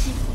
七。